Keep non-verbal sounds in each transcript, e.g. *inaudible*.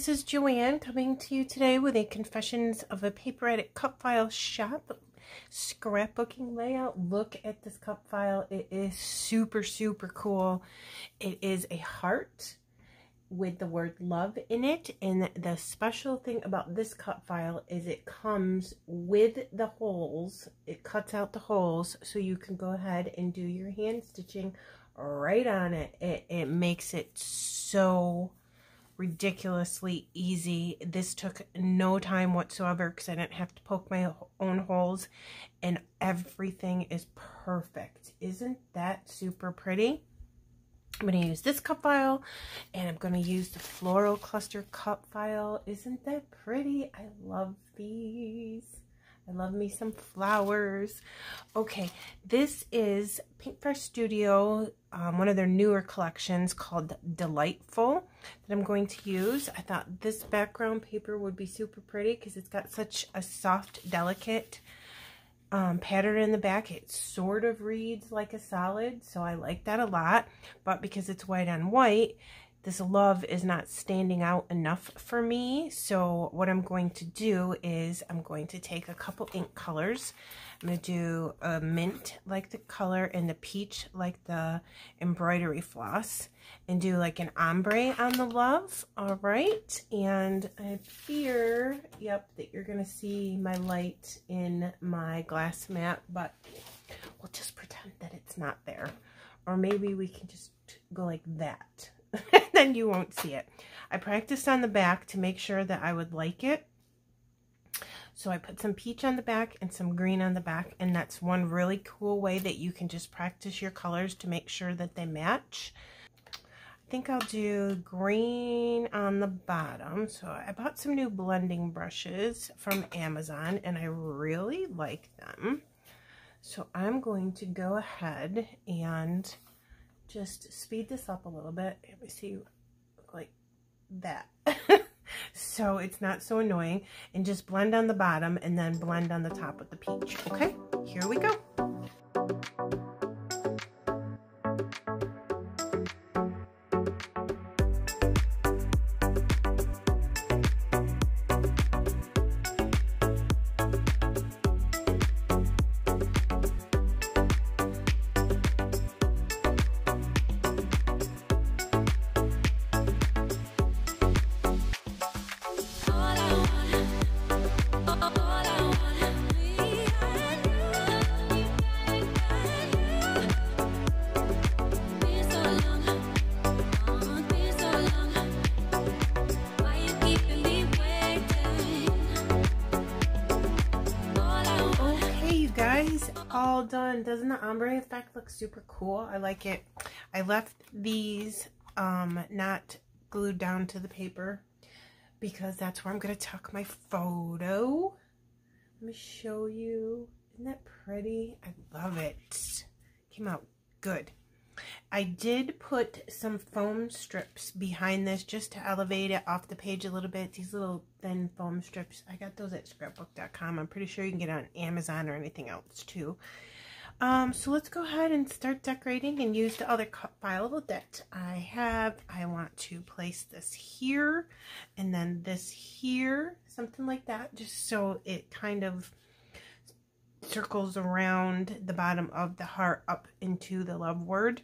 this is Joanne coming to you today with a Confessions of a Paper Addict Cut File Shop scrapbooking layout. Look at this cut file. It is super, super cool. It is a heart with the word love in it. And the special thing about this cut file is it comes with the holes. It cuts out the holes so you can go ahead and do your hand stitching right on it. It, it makes it so ridiculously easy. This took no time whatsoever because I didn't have to poke my own holes and everything is perfect. Isn't that super pretty? I'm going to use this cut file and I'm going to use the floral cluster cut file. Isn't that pretty? I love these. I love me some flowers. Okay, this is Pinkfresh Studio, um, one of their newer collections called Delightful that I'm going to use. I thought this background paper would be super pretty because it's got such a soft, delicate um, pattern in the back. It sort of reads like a solid, so I like that a lot. But because it's white on white, this love is not standing out enough for me. So what I'm going to do is I'm going to take a couple ink colors. I'm going to do a mint like the color and the peach like the embroidery floss and do like an ombre on the love. All right. And I fear, yep, that you're going to see my light in my glass mat, but we'll just pretend that it's not there. Or maybe we can just go like that. *laughs* then you won't see it. I practiced on the back to make sure that I would like it. So I put some peach on the back and some green on the back. And that's one really cool way that you can just practice your colors to make sure that they match. I think I'll do green on the bottom. So I bought some new blending brushes from Amazon and I really like them. So I'm going to go ahead and just speed this up a little bit. Let me see, like that. *laughs* so it's not so annoying. And just blend on the bottom and then blend on the top with the peach. Okay, here we go. All done. Doesn't the ombre effect look super cool? I like it. I left these um, not glued down to the paper because that's where I'm going to tuck my photo. Let me show you. Isn't that pretty? I love it. Came out good. I did put some foam strips behind this just to elevate it off the page a little bit. These little thin foam strips. I got those at scrapbook.com. I'm pretty sure you can get on Amazon or anything else too. Um, so let's go ahead and start decorating and use the other file that I have. I want to place this here and then this here, something like that, just so it kind of circles around the bottom of the heart up into the love word.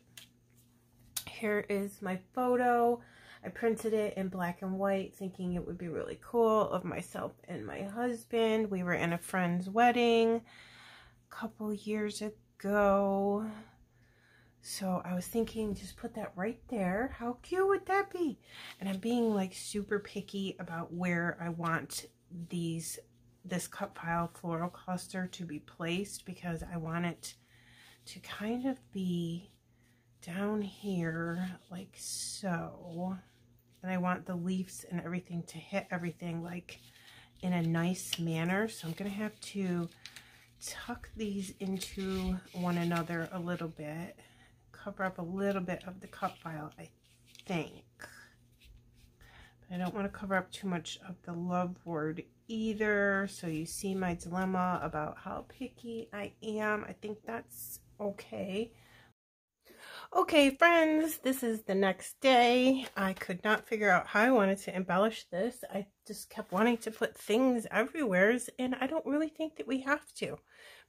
Here is my photo. I printed it in black and white thinking it would be really cool of myself and my husband. We were in a friend's wedding a couple years ago. So I was thinking just put that right there. How cute would that be? And I'm being like super picky about where I want these this cut file floral cluster to be placed because I want it to kind of be down here like so. And I want the leaves and everything to hit everything like in a nice manner. So I'm going to have to tuck these into one another a little bit. Cover up a little bit of the cut file, I think. I don't want to cover up too much of the love word either. So you see my dilemma about how picky I am. I think that's okay. Okay, friends, this is the next day. I could not figure out how I wanted to embellish this. I just kept wanting to put things everywhere, and I don't really think that we have to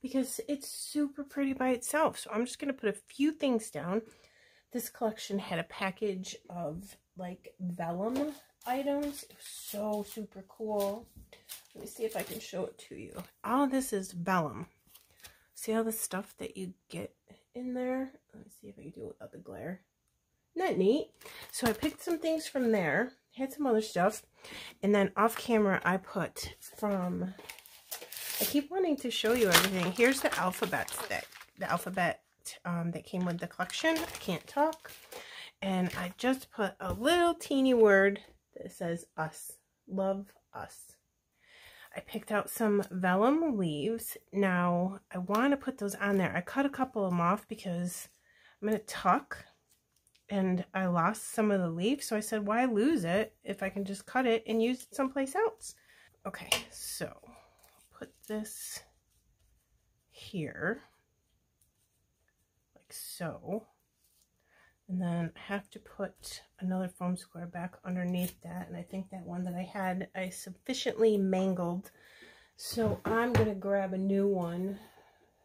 because it's super pretty by itself. So I'm just going to put a few things down. This collection had a package of like vellum items. It was so super cool. Let me see if I can show it to you. All this is vellum. See all the stuff that you get in there? Let me see if I can do it without the glare. Isn't that neat? So I picked some things from there. Had some other stuff. And then off camera, I put from... I keep wanting to show you everything. Here's the alphabet that... The alphabet um, that came with the collection. I can't talk. And I just put a little teeny word that says us. Love us. I picked out some vellum leaves. Now, I want to put those on there. I cut a couple of them off because I'm going to tuck and I lost some of the leaf. So I said, why lose it if I can just cut it and use it someplace else? Okay, so put this here like so. And then I have to put another foam square back underneath that. And I think that one that I had, I sufficiently mangled. So I'm going to grab a new one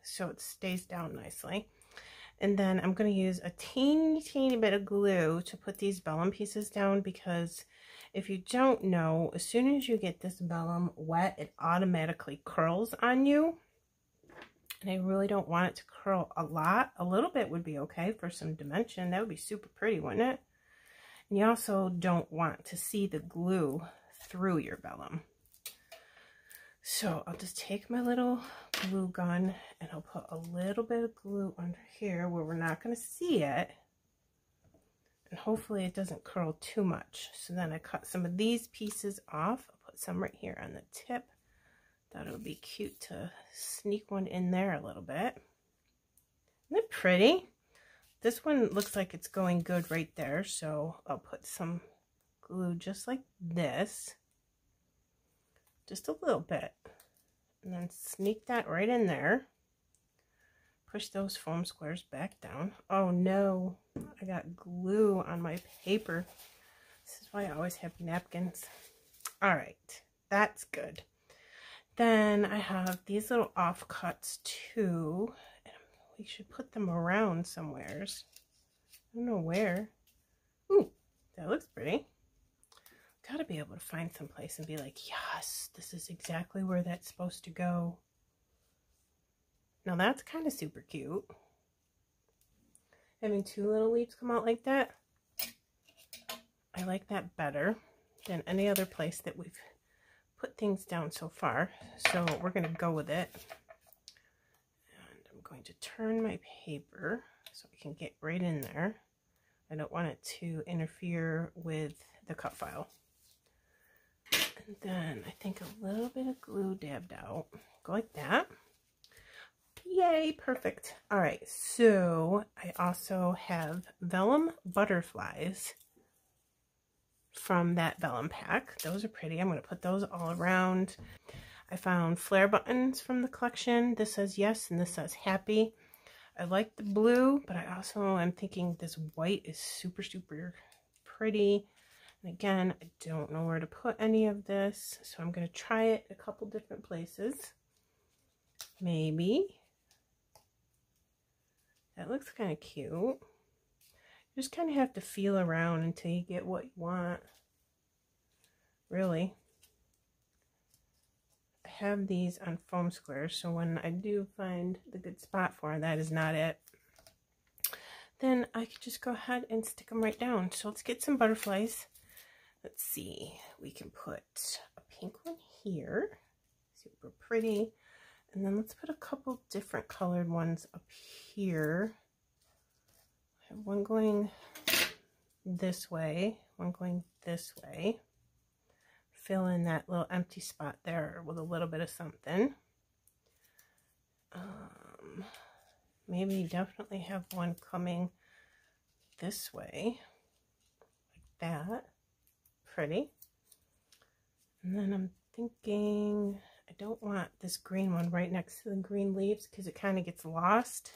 so it stays down nicely. And then I'm going to use a teeny, teeny bit of glue to put these vellum pieces down because if you don't know, as soon as you get this vellum wet, it automatically curls on you and I really don't want it to curl a lot. A little bit would be okay for some dimension. That would be super pretty, wouldn't it? And you also don't want to see the glue through your vellum. So I'll just take my little glue gun and I'll put a little bit of glue under here where we're not going to see it. And hopefully it doesn't curl too much. So then I cut some of these pieces off. I'll put some right here on the tip. Thought it would be cute to sneak one in there a little bit. Isn't it pretty? This one looks like it's going good right there, so I'll put some glue just like this. Just a little bit. And then sneak that right in there. Push those foam squares back down. Oh no, I got glue on my paper. This is why I always have napkins. All right, that's good. Then I have these little offcuts too. We should put them around somewheres. I don't know where. Ooh, that looks pretty. Gotta be able to find some place and be like, yes, this is exactly where that's supposed to go. Now that's kind of super cute. Having two little leaves come out like that. I like that better than any other place that we've put things down so far. So we're going to go with it. And I'm going to turn my paper so I can get right in there. I don't want it to interfere with the cut file. And then I think a little bit of glue dabbed out. Go like that. Yay, perfect. All right, so I also have vellum butterflies from that vellum pack. Those are pretty. I'm going to put those all around. I found flare buttons from the collection. This says yes and this says happy. I like the blue, but I also am thinking this white is super, super pretty. And again, I don't know where to put any of this, so I'm going to try it a couple different places. Maybe. That looks kind of cute. You just kind of have to feel around until you get what you want. Really. I have these on foam squares, so when I do find the good spot for that is not it, then I can just go ahead and stick them right down. So let's get some butterflies. Let's see. We can put a pink one here. Super pretty. And then let's put a couple different colored ones up here one going this way, one going this way. Fill in that little empty spot there with a little bit of something. Um, maybe definitely have one coming this way, like that. Pretty. And then I'm thinking, I don't want this green one right next to the green leaves because it kind of gets lost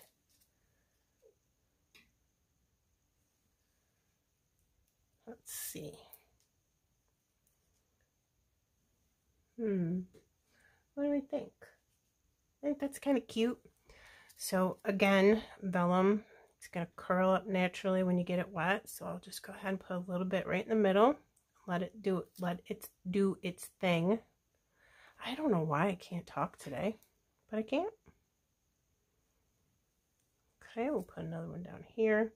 Let's see. Hmm. What do we think? I think that's kind of cute. So again, vellum, it's going to curl up naturally when you get it wet. So I'll just go ahead and put a little bit right in the middle. Let it do let it do its thing. I don't know why I can't talk today, but I can't. Okay, we'll put another one down here.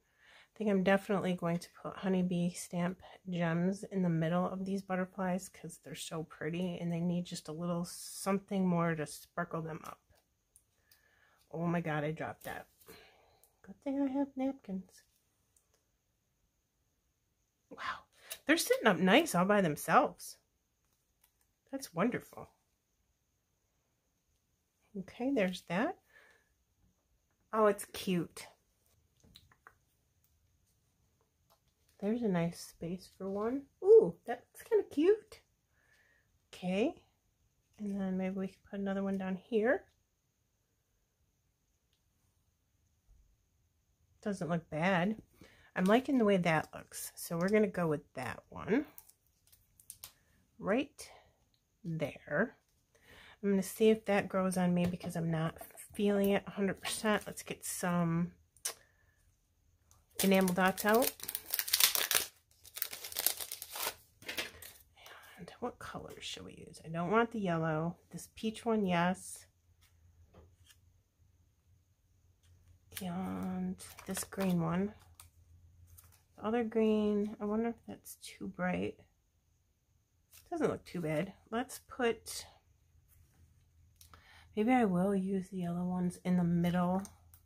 Think I'm definitely going to put honeybee stamp gems in the middle of these butterflies because they're so pretty and they need just a little something more to sparkle them up. Oh my god, I dropped that. Good thing I have napkins. Wow, they're sitting up nice all by themselves. That's wonderful. Okay, there's that. Oh, it's cute. There's a nice space for one. Ooh, that's kind of cute. Okay. And then maybe we can put another one down here. Doesn't look bad. I'm liking the way that looks. So we're going to go with that one. Right there. I'm going to see if that grows on me because I'm not feeling it 100%. Let's get some enamel dots out. And what colors should we use? I don't want the yellow. This peach one, yes. And this green one. The other green, I wonder if that's too bright. Doesn't look too bad. Let's put Maybe I will use the yellow ones in the middle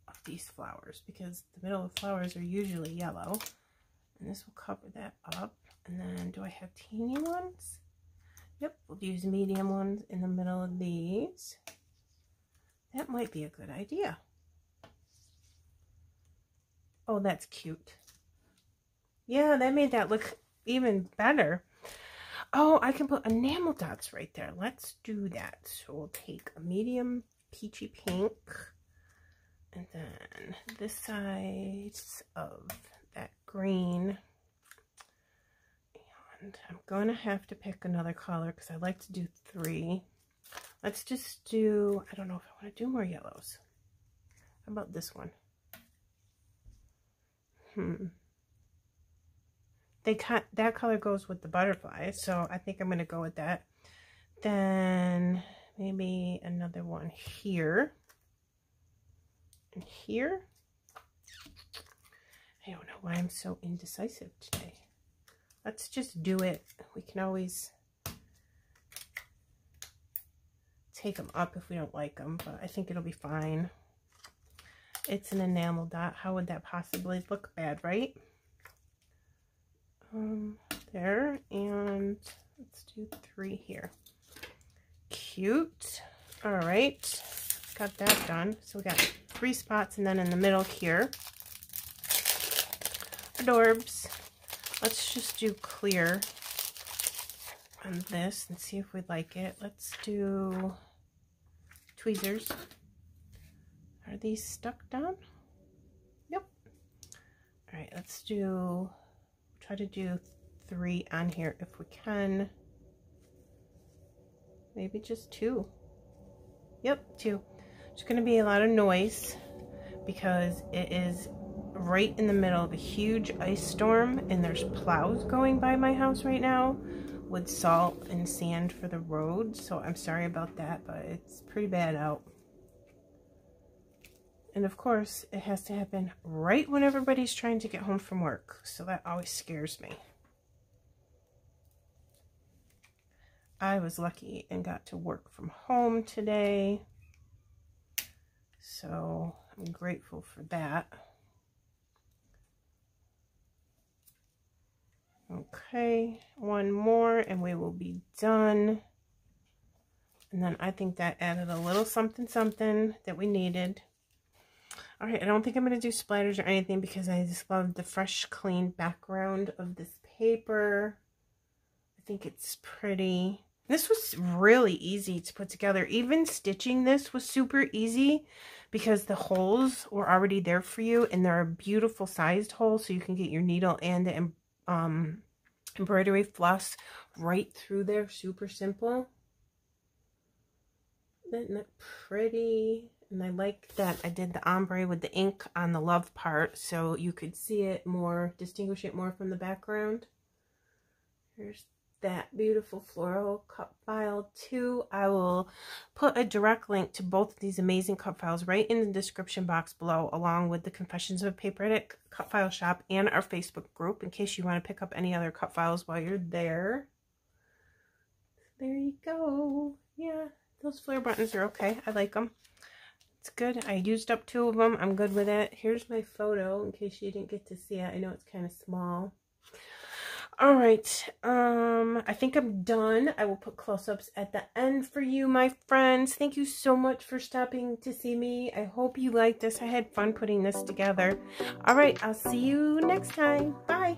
of these flowers because the middle of flowers are usually yellow. And this will cover that up. And then do I have teeny ones? Yep, we'll use medium ones in the middle of these. That might be a good idea. Oh, that's cute. Yeah, that made that look even better. Oh, I can put enamel dots right there. Let's do that. So we'll take a medium peachy pink. And then this side of that green. And I'm going to have to pick another color because I like to do three. Let's just do, I don't know if I want to do more yellows. How about this one? Hmm they cut that color goes with the butterfly so I think I'm gonna go with that then maybe another one here and here I don't know why I'm so indecisive today let's just do it we can always take them up if we don't like them but I think it'll be fine it's an enamel dot how would that possibly look bad right um, there, and let's do three here. Cute. All right, got that done. So we got three spots, and then in the middle here, adorbs. Let's just do clear on this and see if we like it. Let's do tweezers. Are these stuck down? Yep. All right, let's do try to do three on here if we can. Maybe just two. Yep, two. It's going to be a lot of noise because it is right in the middle of a huge ice storm and there's plows going by my house right now with salt and sand for the road. So I'm sorry about that, but it's pretty bad out. And of course, it has to happen right when everybody's trying to get home from work. So that always scares me. I was lucky and got to work from home today. So I'm grateful for that. Okay, one more and we will be done. And then I think that added a little something something that we needed. All right, I don't think I'm going to do splatters or anything because I just love the fresh, clean background of this paper. I think it's pretty. This was really easy to put together. Even stitching this was super easy because the holes were already there for you and they're a beautiful sized hole so you can get your needle and the um, embroidery floss right through there. Super simple. Isn't that pretty? And I like that I did the ombre with the ink on the love part so you could see it more, distinguish it more from the background. Here's that beautiful floral cut file too. I will put a direct link to both of these amazing cut files right in the description box below along with the Confessions of a Paper cut file shop and our Facebook group in case you want to pick up any other cut files while you're there. There you go. Yeah, those flare buttons are okay. I like them. It's good. I used up two of them. I'm good with it. Here's my photo in case you didn't get to see it. I know it's kind of small. All right, um, I think I'm done. I will put close-ups at the end for you, my friends. Thank you so much for stopping to see me. I hope you liked this. I had fun putting this together. All right, I'll see you next time. Bye.